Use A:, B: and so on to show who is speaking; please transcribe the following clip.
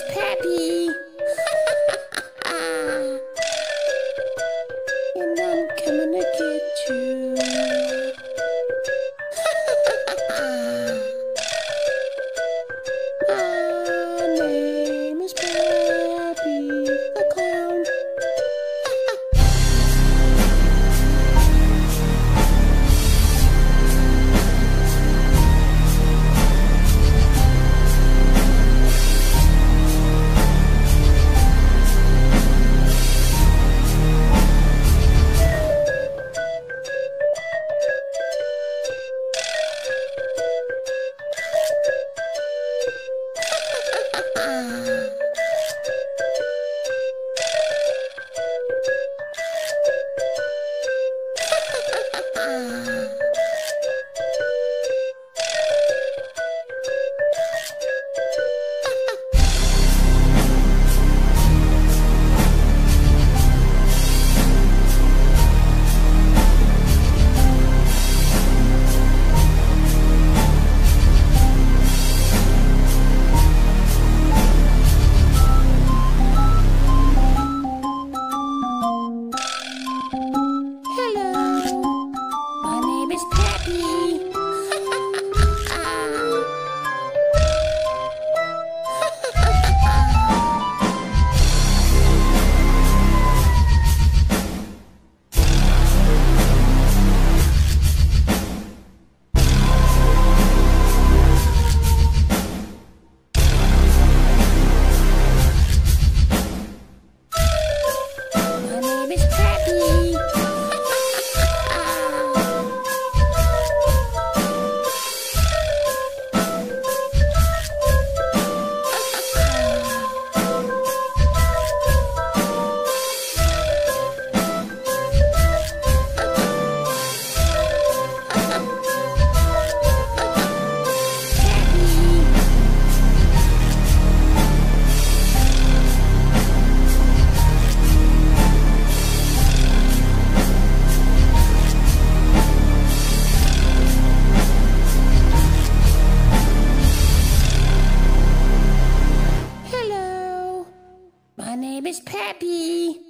A: is Peppy. and I'm coming to get you. Ah. My Peppy.